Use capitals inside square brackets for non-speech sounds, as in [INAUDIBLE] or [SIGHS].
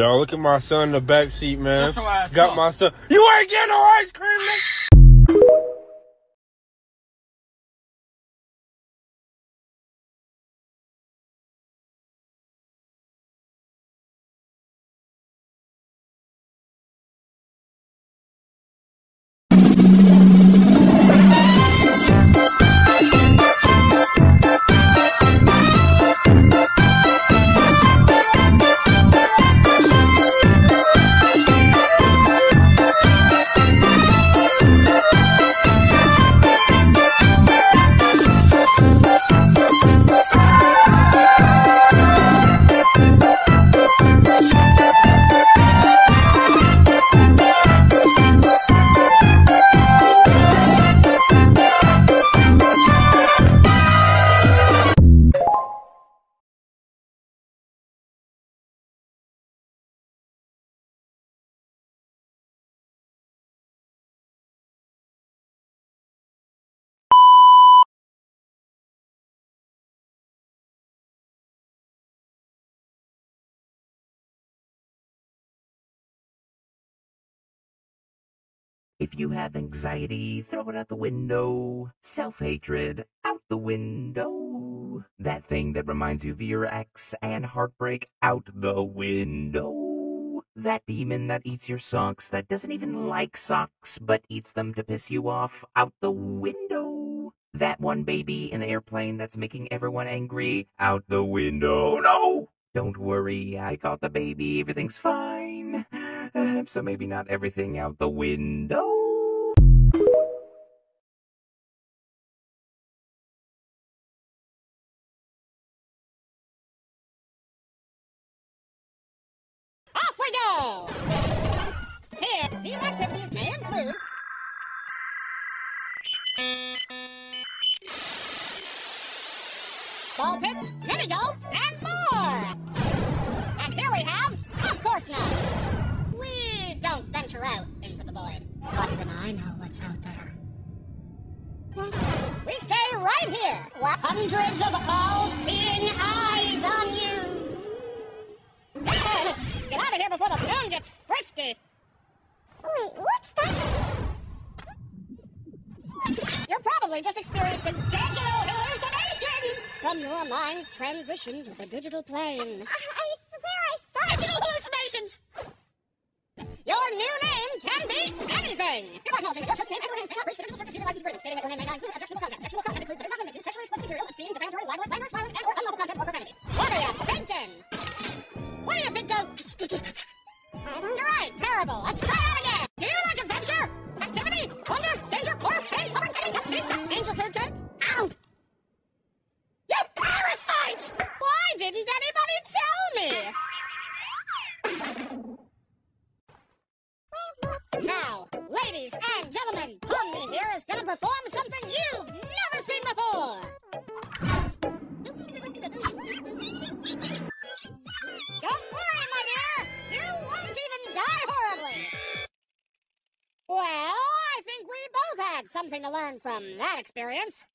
Y'all look at my son in the back seat, man. Shut your ass Got my son. You ain't getting no ice cream, If you have anxiety, throw it out the window. Self hatred, out the window. That thing that reminds you of your ex and heartbreak, out the window. That demon that eats your socks, that doesn't even like socks, but eats them to piss you off, out the window. That one baby in the airplane that's making everyone angry, out the window. No! Don't worry, I caught the baby, everything's fine. [SIGHS] So maybe not everything out the window. Go! Here, these activities may include. Ball pits, mini golf, and more! And here we have, of course not! We don't venture out into the void. Not even I know what's out there. We stay right here, where hundreds of all-seeing eyes on you! Here before the balloon gets frisky! Wait, what's that? You're probably just experiencing digital hallucinations from your mind's transition to the digital plane. I, I swear I saw. Digital hallucinations! Your new name can be anything! I called your trust name, Edward Haynes may not reach the Digital Circus user license agreement, stating that your name may not include objectionable content. Objectionable content includes but is not limited to sexually explicit materials, obscene, defamatory, libelous, slanderous, violent, and or unlawful content or profanity. What are you thinking? What do you think of... You're right, terrible. Let's try that again. Do you like adventure? Activity? Wonder? Danger? Horror? Pain? Suffering? Pain? Disease? Angel food good? Ow! You parasites! Why didn't anybody tell me? Now, ladies and gentlemen, Pomni here is gonna perform something you've never seen before. had something to learn from that experience.